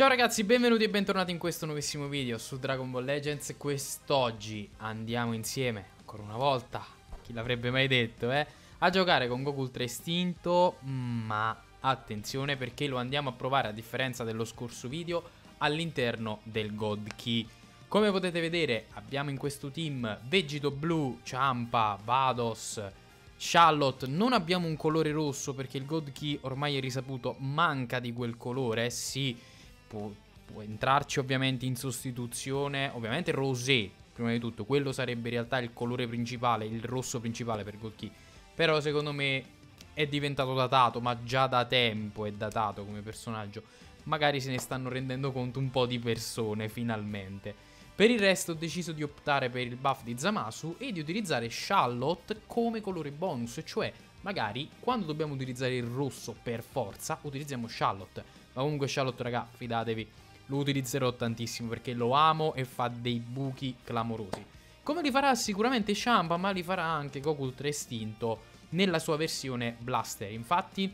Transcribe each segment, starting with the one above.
Ciao ragazzi, benvenuti e bentornati in questo nuovissimo video su Dragon Ball Legends. Quest'oggi andiamo insieme, ancora una volta, chi l'avrebbe mai detto eh, a giocare con Goku Ultra Istinto Ma attenzione perché lo andiamo a provare a differenza dello scorso video all'interno del God Key. Come potete vedere abbiamo in questo team Vegito Blu, Ciampa, Vados, Charlotte. Non abbiamo un colore rosso perché il God Key ormai è risaputo manca di quel colore, sì, può, può entrarci ovviamente in sostituzione, ovviamente Rosé, prima di tutto, quello sarebbe in realtà il colore principale, il rosso principale per God Key, però secondo me è diventato datato, ma già da tempo è datato come personaggio, magari se ne stanno rendendo conto un po' di persone finalmente. Per il resto ho deciso di optare per il buff di Zamasu e di utilizzare Charlotte come colore bonus, cioè magari quando dobbiamo utilizzare il rosso per forza utilizziamo Charlotte. Ma comunque Charlotte raga, fidatevi, lo utilizzerò tantissimo perché lo amo e fa dei buchi clamorosi. Come li farà sicuramente Champa, ma li farà anche Goku Ultra Estinto nella sua versione Blaster. Infatti,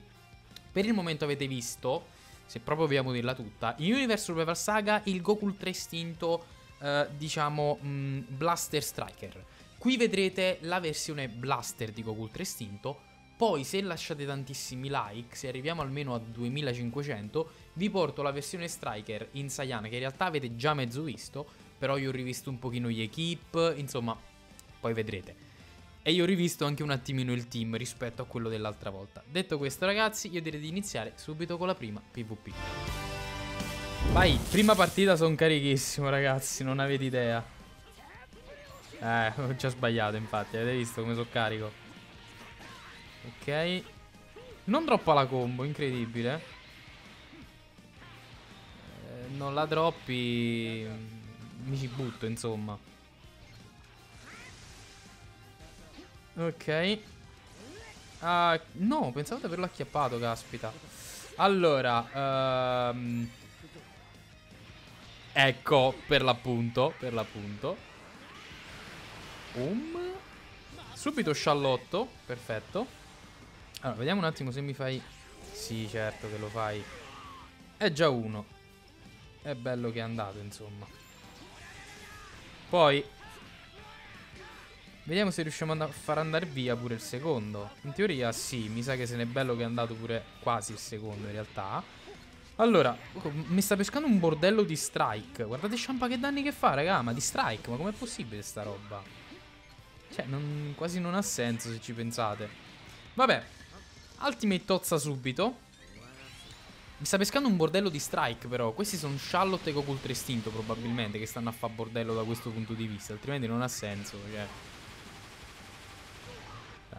per il momento avete visto, se proprio vogliamo dirla tutta, in Universe Survival Saga il Goku Ultra Estinto eh, diciamo, mh, mm, Blaster Striker. Qui vedrete la versione Blaster di Goku Ultra Istinto. Poi, se lasciate tantissimi like, se arriviamo almeno a 2500, vi porto la versione Striker in Saiyan, che in realtà avete già mezzo visto, però io ho rivisto un pochino gli equip, insomma, poi vedrete. E io ho rivisto anche un attimino il team rispetto a quello dell'altra volta. Detto questo, ragazzi, io direi di iniziare subito con la prima PvP. Vai, prima partita sono carichissimo ragazzi, non avete idea. Eh, ho già sbagliato infatti, avete visto come sono carico. Ok. Non troppa la combo, incredibile. Eh, non la droppi... Mi ci butto, insomma. Ok. Ah, no, pensavo di averlo acchiappato, caspita. Allora. Um... Ecco, per l'appunto, per l'appunto. Um. Subito sciallotto, perfetto. Allora, vediamo un attimo se mi fai... Sì, certo che lo fai. È già uno. È bello che è andato, insomma. Poi... Vediamo se riusciamo a far andare via pure il secondo. In teoria sì, mi sa che se n'è bello che è andato pure quasi il secondo in realtà. Allora, mi sta pescando un bordello di strike. Guardate Shampa che danni che fa, raga. Ma di strike, ma com'è possibile sta roba? Cioè, non, quasi non ha senso se ci pensate. Vabbè, ultimate tozza subito. Mi sta pescando un bordello di strike, però. Questi sono Charlotte e Goku Ultra Istinto, probabilmente, che stanno a fa bordello da questo punto di vista. Altrimenti non ha senso, cioè.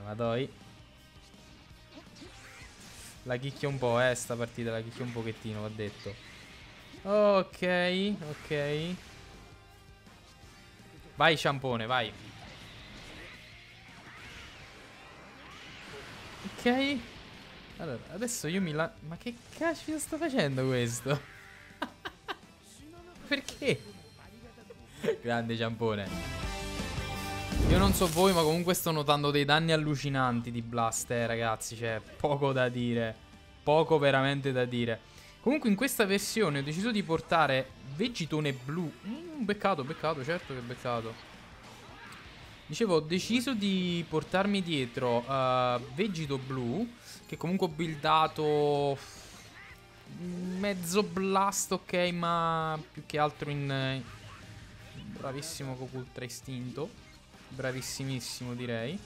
Madoi. La chicchia un po', eh, sta partita, la chicchia un pochettino, va detto. Ok, ok. Vai, ciampone, vai. Ok. Allora, adesso io mi la... Ma che cazzo sto facendo questo? Perché? Grande ciampone. Io non so voi, ma comunque sto notando dei danni allucinanti di Blast, eh, ragazzi. Cioè, poco da dire. Poco veramente da dire. Comunque in questa versione ho deciso di portare Vegitone blu. Mm, beccato, beccato, certo che beccato. Dicevo, ho deciso di portarmi dietro uh, Vegito blu, che comunque ho buildato mezzo blast, ok, ma più che altro in... Bravissimo Goku Ultra Istinto. Bravissimissimo direi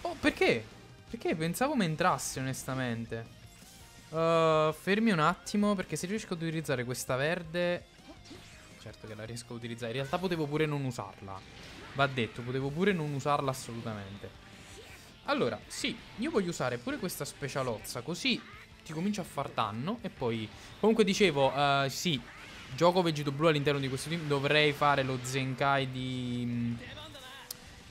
Oh perché? Perché pensavo mi entrasse onestamente uh, Fermi un attimo Perché se riesco ad utilizzare questa verde Certo che la riesco ad utilizzare. In realtà potevo pure non usarla. Va detto potevo pure non usarla assolutamente. Allora sì Io voglio usare pure questa specialozza Così ti comincio a far danno E poi Comunque dicevo uh, Sì Gioco Vegito Blu all'interno di questo team Dovrei fare lo Zenkai di...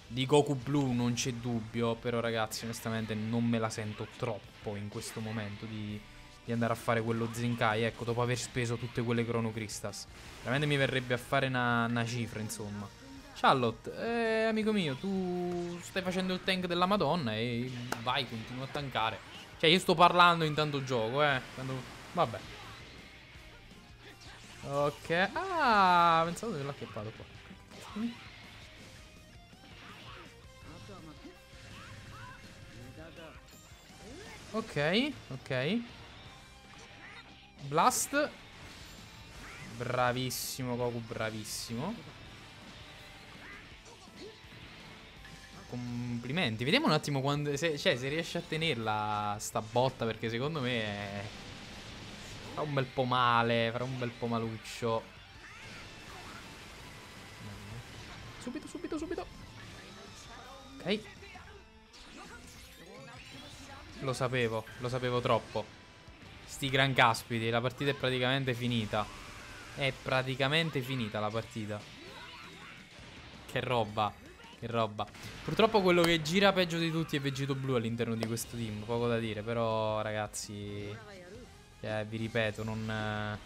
Di Goku Blu, non c'è dubbio Però ragazzi onestamente non me la sento troppo in questo momento di, di andare a fare quello Zenkai Ecco, dopo aver speso tutte quelle Chrono Crystals Veramente mi verrebbe a fare una, cifra insomma Charlotte, eh, amico mio, tu stai facendo il tank della Madonna e vai, continua a tankare. Cioè, io sto parlando intanto gioco, eh. Quando... Vabbè. Ok. Ah, pensavo di averlo acchiappato qua. Ok, ok. Blast. Bravissimo Goku, bravissimo. Complimenti. Vediamo un attimo quando, se, cioè, se riesce a tenerla sta botta perché secondo me è... fa un bel po' male, farà un bel po' maluccio. Subito, subito, subito. Ok. Lo sapevo, lo sapevo troppo. Sti gran caspiti, la partita è praticamente finita. È praticamente finita la partita. Che roba, che roba. Purtroppo quello che gira peggio di tutti è Vegito Blu all'interno di questo team, poco da dire. Però ragazzi, eh, vi ripeto, non,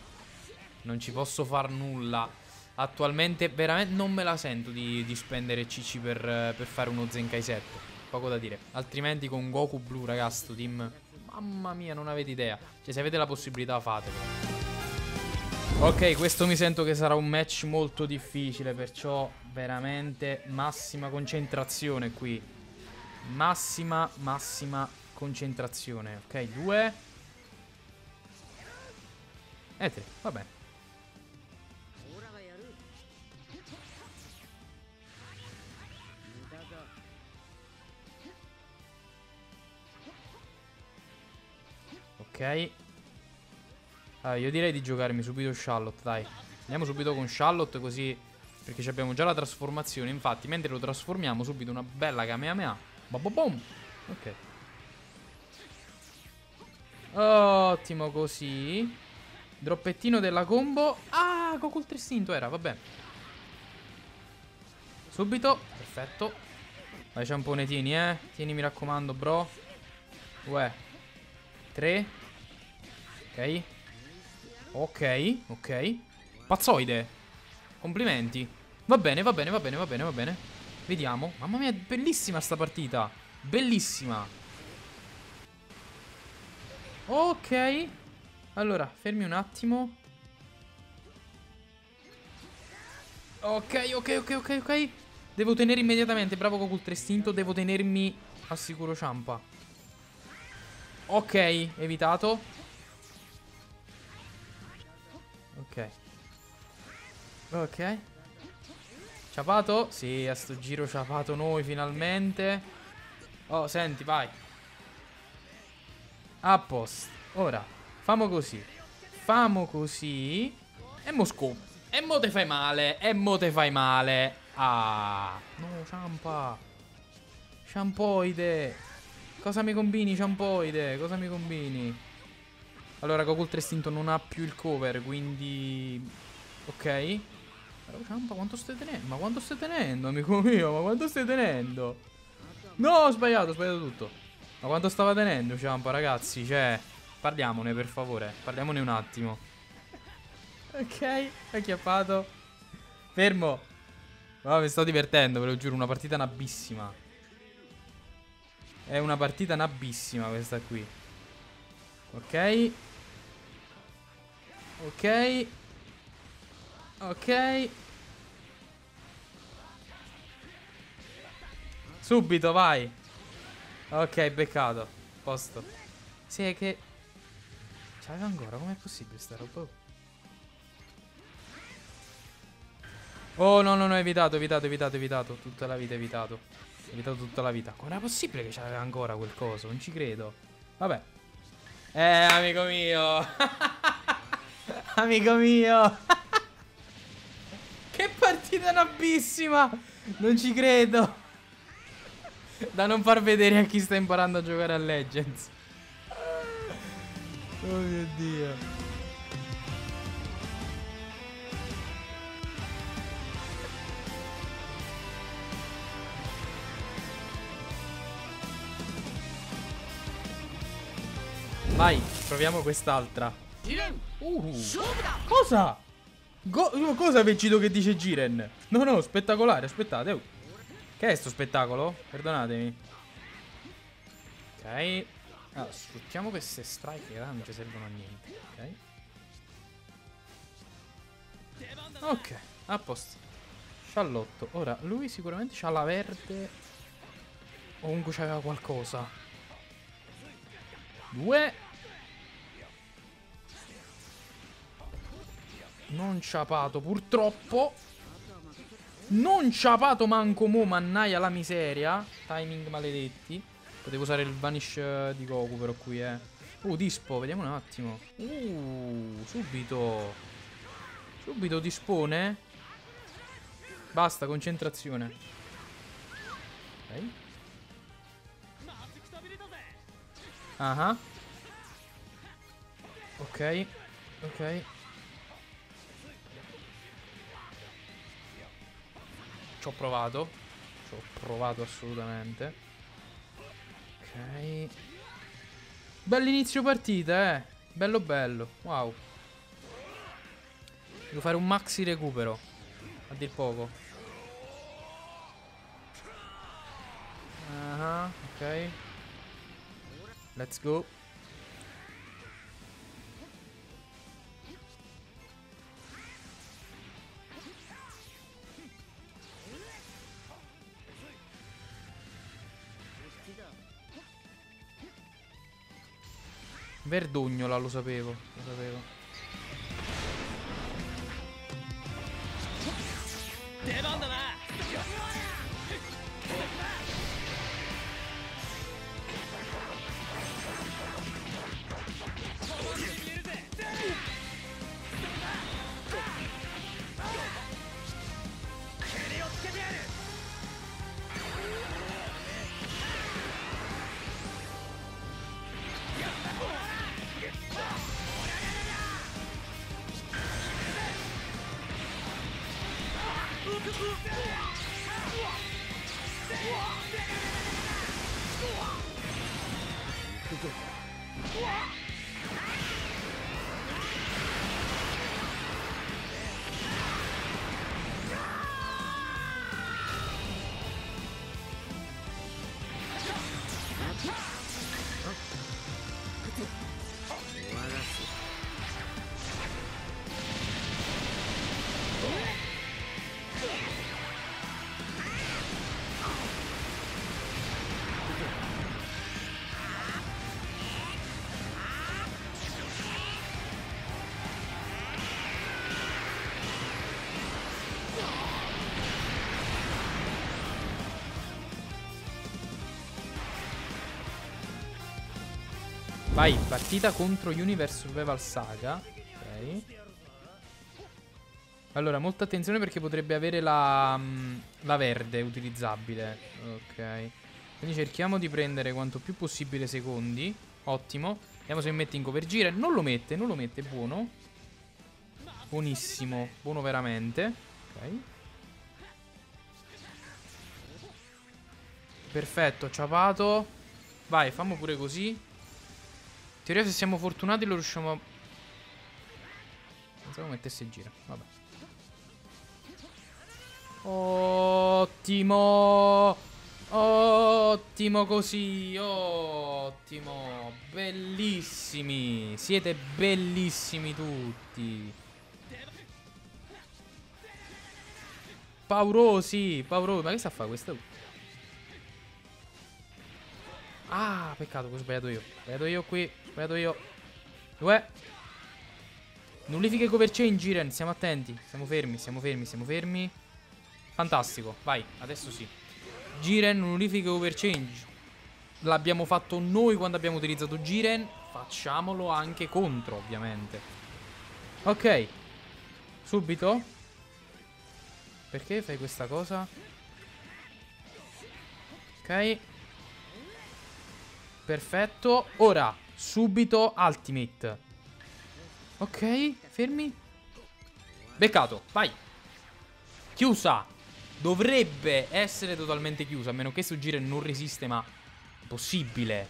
non ci posso far nulla. Attualmente veramente non me la sento di, di spendere CC per, per fare uno Zenkai 7 poco da dire. Altrimenti con Goku blu, ragazzi, team... Mamma mia, non avete idea. Cioè, se avete la possibilità, fatelo. Ok, questo mi sento che sarà un match molto difficile, perciò veramente massima concentrazione qui. Massima, massima concentrazione. Ok, due. E tre, va bene. Ok. Allora, io direi di giocarmi subito Charlotte, dai. Andiamo subito con Charlotte così Perché abbiamo già la trasformazione. Infatti, mentre lo trasformiamo subito una bella Kamehameha. Boom Ok. Ottimo così. Droppettino della combo. Ah, Goku Ultra Istinto era, vabbè. Subito, perfetto. Vai ciampone, tieni eh. Tieni mi raccomando bro. Uè. 3 Ok. Ok, ok. Pazzoide. Complimenti. Va bene, va bene, va bene, va bene, va bene. Vediamo. Mamma mia, bellissima sta partita. Bellissima. Ok. Allora, fermi un attimo. Ok, ok, ok, ok, ok. Devo tenere immediatamente. Bravo Goku Ultra Istinto. Devo tenermi al sicuro Ciampa. Ok, evitato. Ok. Ok. Ciapato? Sì, a sto giro ciapato noi finalmente. Oh, senti, vai. A posto. Ora, famo così. Famo così. E mo scopo. E mo te fai male. E mo te fai male. Ah. No, ciampa. Shampoide. Cosa mi combini, Shampoide? Cosa mi combini? Allora Goku Ultra Istinto non ha più il cover, quindi... Ok. Ciampa, quanto stai tenendo? Ma quanto stai tenendo, amico mio? Ma quanto stai tenendo? No, ho sbagliato, ho sbagliato tutto. Ma quanto stava tenendo Ciampa, ragazzi? Cioè, parliamone per favore. Parliamone un attimo. Ok, acchiappato. Fermo. Ma mi sto divertendo, ve lo giuro, una partita nabissima. È una partita nabissima questa qui. Ok. Ok. Ok. Subito, vai. Ok, beccato. Posto. Sì, è che... C'aveva ancora, com'è possibile sta roba? Oh, no, no, no, evitato, evitato, evitato, evitato. Tutta la vita evitato. Evitato tutta la vita. Com'è possibile che c'aveva ancora quel coso? Non ci credo. Vabbè. Eh, amico mio. Amico mio. che partita nabissima. Non ci credo. Da non far vedere a chi sta imparando a giocare a Legends. Oh mio Dio. Vai, proviamo quest'altra. Uh, cosa? Go cosa Vegito che dice Jiren? No, no, spettacolare, aspettate. Oh. Che è sto spettacolo? Perdonatemi. Ok. Allora, sfruttiamo queste strike che non ci servono a niente. Ok. Ok, a posto. Sciallotto. Ora, lui sicuramente c'ha la verde. O comunque c'aveva qualcosa. Due. Non ciapato, purtroppo. Non ciapato manco mo, mannaia la miseria. Timing maledetti. Potevo usare il vanish eh, di Goku però qui, eh. Uh, dispo, vediamo un attimo. Uh, subito. Subito dispone. Basta, concentrazione. Ok. Ah. Ok. Ok. Ci ho provato. Ci ho provato assolutamente. Ok. Bell'inizio partita, eh. Bello bello. Wow. Devo fare un maxi recupero. A dir poco. Uh -huh, ok. Let's go. Verdugnola lo sapevo, lo sapevo. 그. Vai, partita contro Universe Survival Saga. Ok. Allora, molta attenzione perché potrebbe avere la, mm, la verde utilizzabile. Ok. Quindi cerchiamo di prendere quanto più possibile secondi. Ottimo. Vediamo se mette in cover gira. Non lo mette, non lo mette, buono. Buonissimo, buono veramente. Ok. Perfetto, ciapato. Vai, fammo pure così teoria se siamo fortunati lo riusciamo a... Pensavo mettesse in giro. Vabbè. Ottimo. Ottimo così. Ottimo. Bellissimi. Siete bellissimi tutti. Paurosi. Paurosi. Ma che sta a fare questo? Ah, peccato, ho sbagliato io. Sbagliato io qui. Sbagliato io. Due. Nullifiche cover chain, Giren. Siamo attenti. Siamo fermi, siamo fermi, siamo fermi. Fantastico. Vai, adesso sì. Giren, nullifiche cover change. L'abbiamo fatto noi quando abbiamo utilizzato Giren. Facciamolo anche contro, ovviamente. Ok. Subito. Perché fai questa cosa? Ok. Perfetto. Ora, subito Ultimate. Ok, fermi. Beccato, vai. Chiusa. Dovrebbe essere totalmente chiusa, a meno che su Gire non resiste, ma... Possibile.